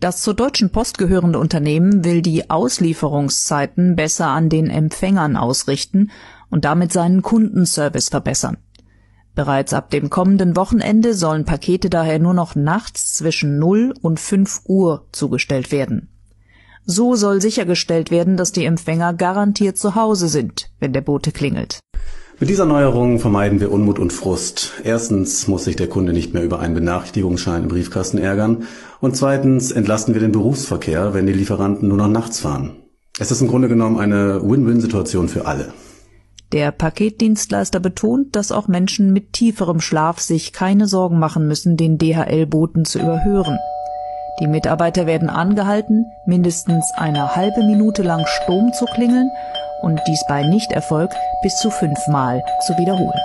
Das zur Deutschen Post gehörende Unternehmen will die Auslieferungszeiten besser an den Empfängern ausrichten und damit seinen Kundenservice verbessern. Bereits ab dem kommenden Wochenende sollen Pakete daher nur noch nachts zwischen 0 und 5 Uhr zugestellt werden. So soll sichergestellt werden, dass die Empfänger garantiert zu Hause sind, wenn der Bote klingelt. Mit dieser Neuerung vermeiden wir Unmut und Frust. Erstens muss sich der Kunde nicht mehr über einen Benachrichtigungsschein im Briefkasten ärgern. Und zweitens entlasten wir den Berufsverkehr, wenn die Lieferanten nur noch nachts fahren. Es ist im Grunde genommen eine Win-Win-Situation für alle. Der Paketdienstleister betont, dass auch Menschen mit tieferem Schlaf sich keine Sorgen machen müssen, den DHL-Boten zu überhören. Die Mitarbeiter werden angehalten, mindestens eine halbe Minute lang Sturm zu klingeln und dies bei Nichterfolg bis zu fünfmal zu wiederholen